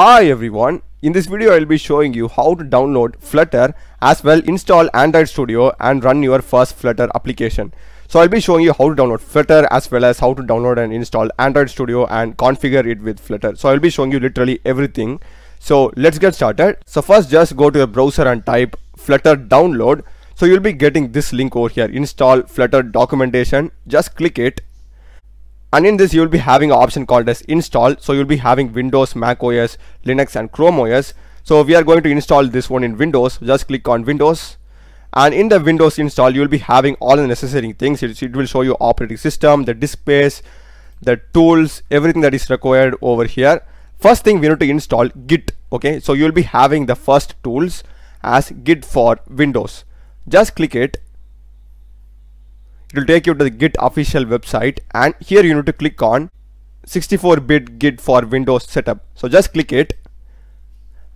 Hi everyone, in this video I will be showing you how to download Flutter as well install Android Studio and run your first Flutter application. So I'll be showing you how to download Flutter as well as how to download and install Android Studio and configure it with Flutter. So I'll be showing you literally everything. So let's get started. So first just go to your browser and type Flutter download. So you'll be getting this link over here install Flutter documentation. Just click it and in this you will be having an option called as install. So you'll be having windows mac os linux and chrome os so we are going to install this one in windows. Just click on windows. And in the windows install you will be having all the necessary things. It, it will show you operating system the disk space the tools everything that is required over here. First thing we need to install git okay? So you'll be having the first tools as git for windows. Just click it it will take you to the git official website and here you need to click on 64-bit git for windows setup. So just click it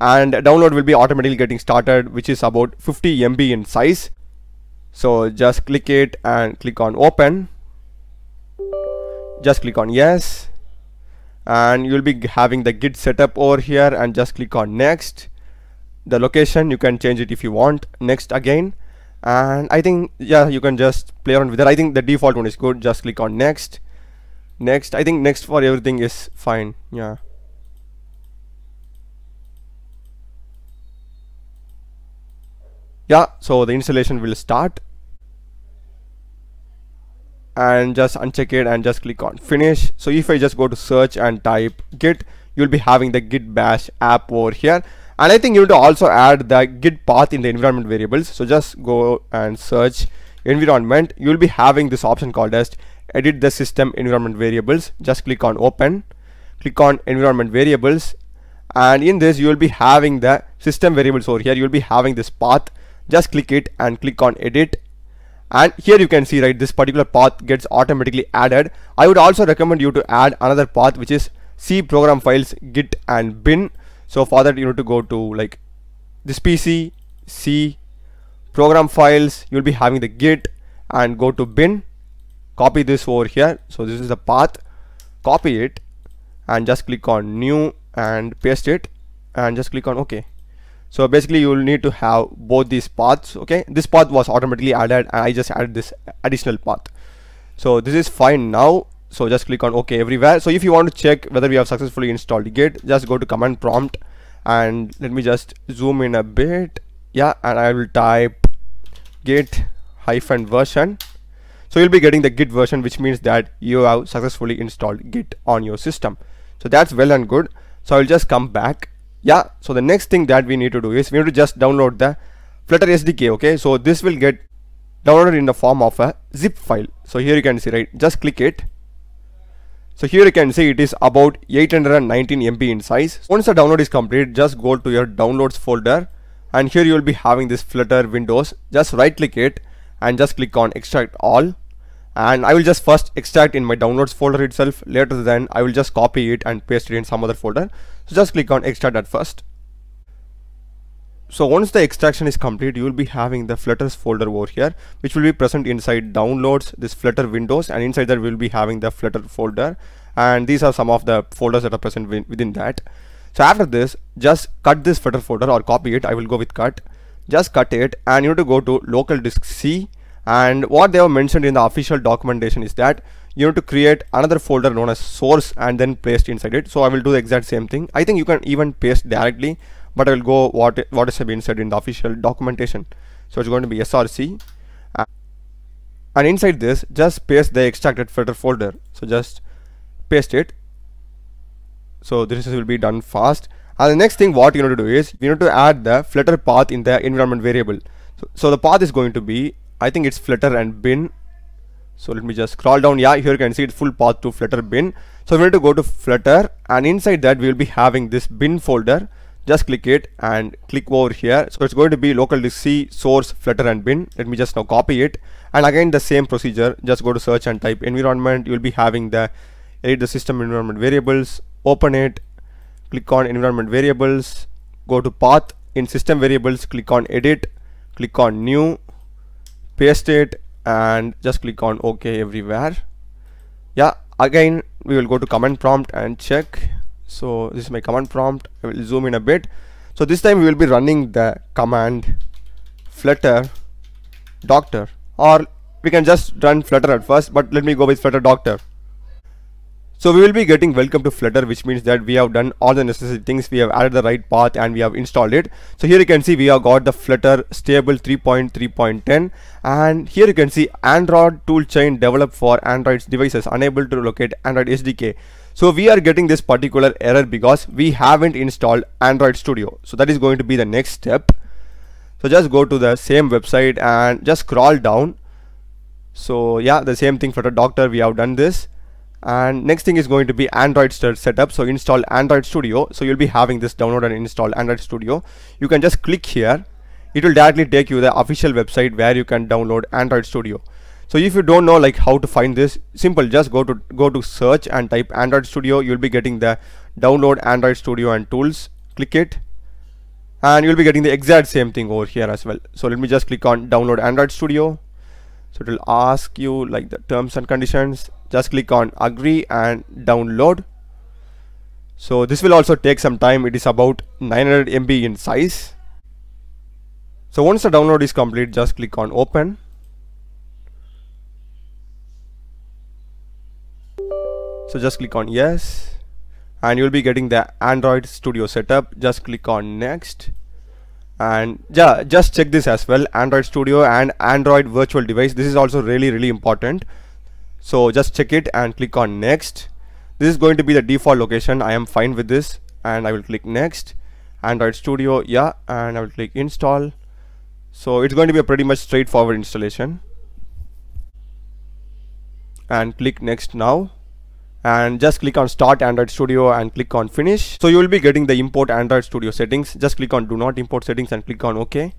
and download will be automatically getting started which is about 50 MB in size. So just click it and click on open. Just click on yes and you'll be having the git setup over here and just click on next. The location you can change it if you want. Next again and I think yeah you can just play around with it I think the default one is good. Just click on next. Next. I think next for everything is fine. Yeah. Yeah so the installation will start. And just uncheck it and just click on finish. So if I just go to search and type git you'll be having the git bash app over here and I think you need to also add the git path in the environment variables. So just go and search environment. You'll be having this option called as edit the system environment variables. Just click on open. Click on environment variables. And in this you will be having the system variables over here. You'll be having this path. Just click it and click on edit. And here you can see right this particular path gets automatically added. I would also recommend you to add another path which is C program files git and bin so for that you need to go to like this PC C program files. You'll be having the git and go to bin. Copy this over here. So this is the path. Copy it and just click on new and paste it and just click on OK so basically you will need to have both these paths okay? This path was automatically added and I just added this additional path. So this is fine now so just click on ok everywhere. So if you want to check whether we have successfully installed git just go to command prompt and let me just zoom in a bit. Yeah and I will type git hyphen version. So you'll be getting the git version which means that you have successfully installed git on your system. So that's well and good. So I'll just come back. Yeah so the next thing that we need to do is we need to just download the flutter SDK okay? So this will get downloaded in the form of a zip file. So here you can see right? Just click it so here you can see it is about 819 MB in size. Once the download is complete, just go to your downloads folder and here you will be having this Flutter Windows. Just right click it and just click on extract all and I will just first extract in my downloads folder itself later then I will just copy it and paste it in some other folder. So just click on extract at first so once the extraction is complete you will be having the flutters folder over here which will be present inside downloads this flutter windows and inside that we'll be having the flutter folder. And these are some of the folders that are present within that. So after this just cut this flutter folder or copy it. I will go with cut. Just cut it and you need to go to local disk C. And what they have mentioned in the official documentation is that you need to create another folder known as source and then paste inside it. So I will do the exact same thing. I think you can even paste directly but I will go what what has been said in the official documentation. So it's going to be src and inside this just paste the extracted flutter folder. So just paste it. So this will be done fast. And the next thing what you need to do is you need to add the flutter path in the environment variable. So, so the path is going to be I think it's flutter and bin. So let me just scroll down. Yeah here you can see it's full path to flutter bin. So we need to go to flutter. And inside that we will be having this bin folder just click it and click over here. So it's going to be local disk C source flutter and bin. Let me just now copy it. And again the same procedure. Just go to search and type environment. You'll be having the edit the system environment variables. Open it. Click on environment variables. Go to path. In system variables click on edit. Click on new. Paste it. And just click on ok everywhere. Yeah again we will go to command prompt and check so this is my command prompt. I will zoom in a bit. So this time we will be running the command flutter doctor. Or we can just run flutter at first but let me go with flutter doctor so we will be getting welcome to Flutter which means that we have done all the necessary things. We have added the right path and we have installed it. So here you can see we have got the Flutter stable 3.3.10 and here you can see Android toolchain developed for Android devices unable to locate Android SDK so we are getting this particular error because we haven't installed Android Studio. So that is going to be the next step. So just go to the same website and just scroll down. So yeah the same thing for the doctor. We have done this and next thing is going to be android setup. So install android studio. So you'll be having this download and install android studio. You can just click here. It will directly take you the official website where you can download android studio. So if you don't know like how to find this simple just go to go to search and type android studio. You'll be getting the download android studio and tools. Click it. And you'll be getting the exact same thing over here as well. So let me just click on download android studio so it will ask you like the terms and conditions. Just click on agree and download. So this will also take some time. It is about 900 MB in size. So once the download is complete just click on open. So just click on yes. And you'll be getting the Android studio setup. Just click on next and yeah just check this as well android studio and android virtual device. This is also really really important. So just check it and click on next. This is going to be the default location. I am fine with this. And i will click next. Android studio yeah. And i will click install. So it's going to be a pretty much straightforward installation. And click next now and just click on start Android Studio and click on finish. So you will be getting the import Android Studio settings. Just click on do not import settings and click on OK.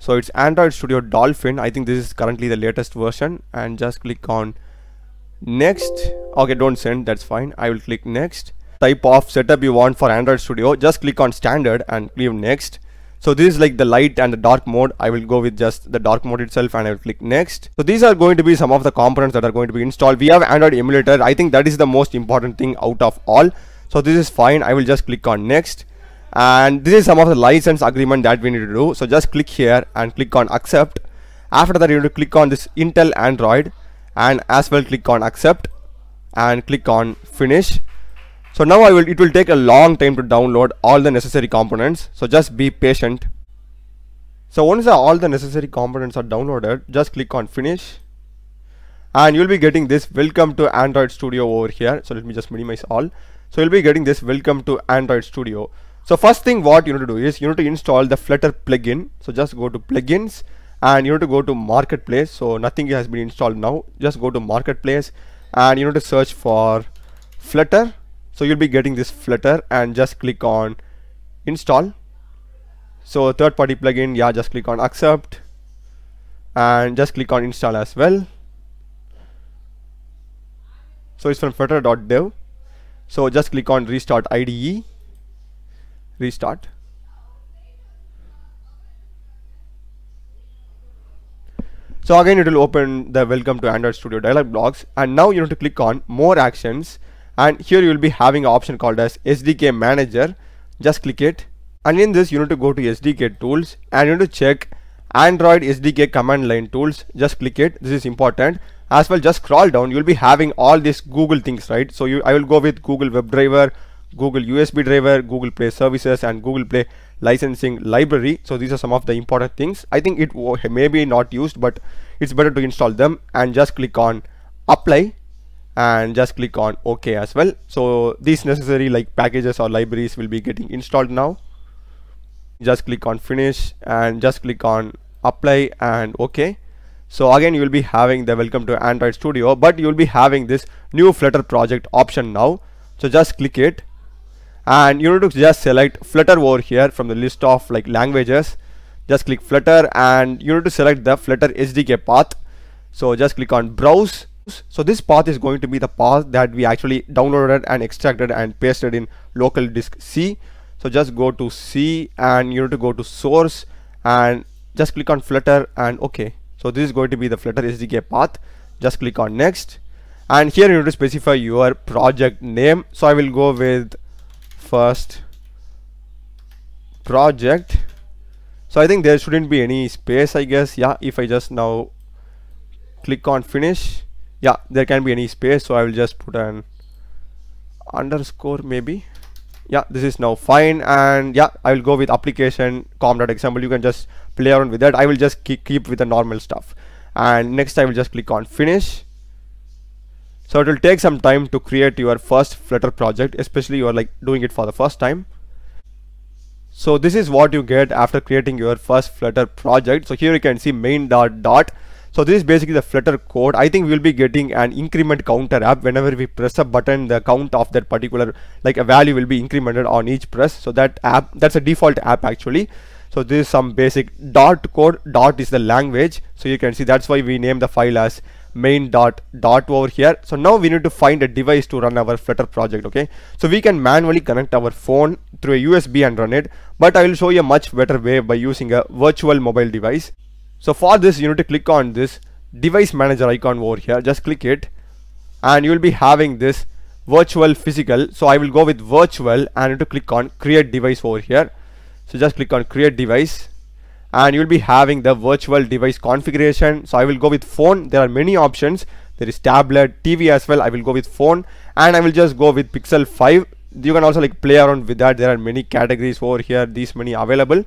So it's Android Studio Dolphin. I think this is currently the latest version and just click on next. Okay, don't send. That's fine. I will click next. Type of setup you want for Android Studio. Just click on standard and leave next so this is like the light and the dark mode. I will go with just the dark mode itself and I will click next. So these are going to be some of the components that are going to be installed. We have Android emulator. I think that is the most important thing out of all. So this is fine. I will just click on next. And this is some of the license agreement that we need to do. So just click here and click on accept. After that you need to click on this Intel Android and as well click on accept and click on finish so now I will it will take a long time to download all the necessary components. So just be patient. So once all the necessary components are downloaded just click on finish. And you'll be getting this welcome to Android Studio over here. So let me just minimize all. So you'll be getting this welcome to Android Studio. So first thing what you need to do is you need to install the Flutter plugin. So just go to plugins and you need to go to marketplace. So nothing has been installed now. Just go to marketplace and you need to search for Flutter so you'll be getting this flutter and just click on install. So third-party plugin yeah just click on accept and just click on install as well. So it's from flutter.dev so just click on restart IDE restart. So again it will open the welcome to Android Studio dialog box. And now you need to click on more actions and here you will be having an option called as SDK manager. Just click it. And in this you need to go to SDK tools and you need to check Android SDK command line tools. Just click it. This is important. As well just scroll down. You'll be having all these Google things right? So you I will go with Google WebDriver Google USB driver Google Play services and Google Play licensing library. So these are some of the important things. I think it may be not used but it's better to install them. And just click on apply and just click on OK as well. So these necessary like packages or libraries will be getting installed now. Just click on finish and just click on apply and OK. So again you will be having the welcome to Android Studio but you will be having this new Flutter project option now. So just click it and you need to just select Flutter over here from the list of like languages. Just click Flutter and you need to select the Flutter SDK path. So just click on browse so this path is going to be the path that we actually downloaded and extracted and pasted in local disk C. So just go to C and you need to go to source and just click on flutter and okay. So this is going to be the flutter SDK path. Just click on next. And here you need to specify your project name. So I will go with first project. So I think there shouldn't be any space I guess. Yeah if I just now click on finish yeah there can be any space so I will just put an underscore maybe. Yeah this is now fine and yeah I will go with application com.example you can just play around with that. I will just keep, keep with the normal stuff. And next I will just click on finish. So it will take some time to create your first flutter project especially you are like doing it for the first time. So this is what you get after creating your first flutter project. So here you can see main dot dart so this is basically the flutter code. I think we will be getting an increment counter app whenever we press a button the count of that particular like a value will be incremented on each press. So that app that's a default app actually. So this is some basic dart code. Dart is the language. So you can see that's why we name the file as main dot dart over here. So now we need to find a device to run our flutter project okay? So we can manually connect our phone through a USB and run it. But I will show you a much better way by using a virtual mobile device so for this you need to click on this device manager icon over here. Just click it. And you will be having this virtual physical. So I will go with virtual and need to click on create device over here. So just click on create device. And you'll be having the virtual device configuration. So I will go with phone. There are many options. There is tablet TV as well. I will go with phone. And I will just go with Pixel 5 you can also like play around with that. There are many categories over here. These many available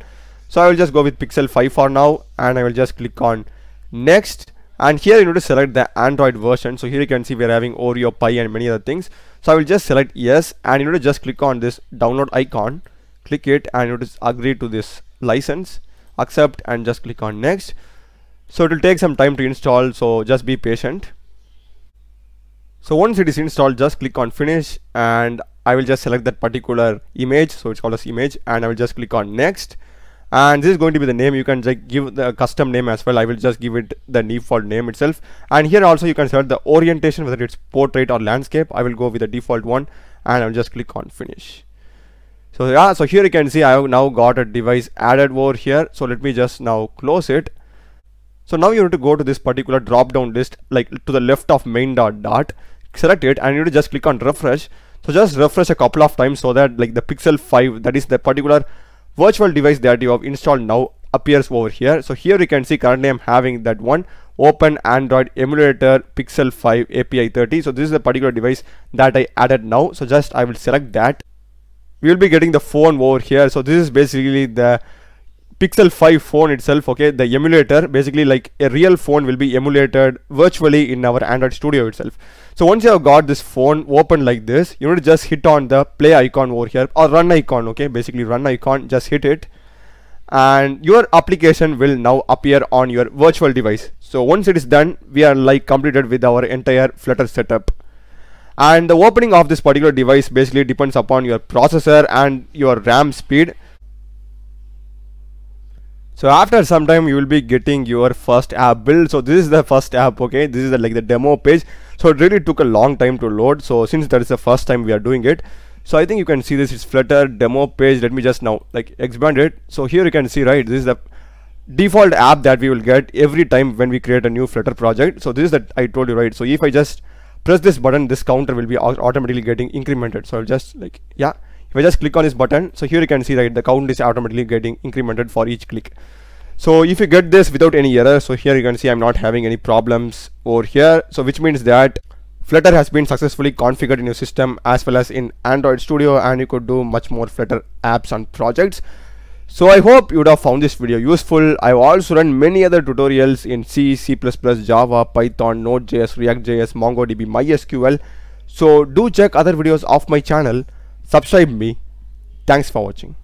so I will just go with Pixel 5 for now and I will just click on next. And here you need to select the Android version. So here you can see we're having Oreo Pie and many other things. So I will just select yes and you need to just click on this download icon. Click it and you to agree to this license. Accept and just click on next. So it will take some time to install. So just be patient. So once it is installed just click on finish and I will just select that particular image. So it's called as image and I will just click on next and this is going to be the name. You can just give the custom name as well. I will just give it the default name itself. And here also you can select the orientation whether it's portrait or landscape. I will go with the default one and I'll just click on finish. So yeah so here you can see I have now got a device added over here. So let me just now close it. So now you need to go to this particular drop down list like to the left of main dot dart select it and you need to just click on refresh. So just refresh a couple of times so that like the pixel 5 that is the particular virtual device that you have installed now appears over here. So here you can see currently i'm having that one open android emulator pixel 5 api 30 so this is the particular device that i added now. So just i will select that. We will be getting the phone over here. So this is basically the Pixel 5 phone itself okay? The emulator basically like a real phone will be emulated virtually in our Android studio itself. So once you have got this phone open like this you need to just hit on the play icon over here or run icon okay? Basically run icon just hit it. And your application will now appear on your virtual device. So once it is done we are like completed with our entire flutter setup. And the opening of this particular device basically depends upon your processor and your RAM speed so after some time you will be getting your first app build. So this is the first app okay? This is the, like the demo page. So it really took a long time to load. So since that is the first time we are doing it so I think you can see this is flutter demo page. Let me just now like expand it. So here you can see right this is the default app that we will get every time when we create a new flutter project. So this is that I told you right? So if I just press this button this counter will be automatically getting incremented. So I'll just like yeah if I just click on this button so here you can see right the count is automatically getting incremented for each click so if you get this without any error so here you can see I'm not having any problems over here so which means that Flutter has been successfully configured in your system as well as in Android Studio and you could do much more Flutter apps and projects so I hope you would have found this video useful. I've also run many other tutorials in C, C++, Java, Python, Node.js, React.js, MongoDB, MySQL. So do check other videos of my channel. Subscribe me. Thanks for watching.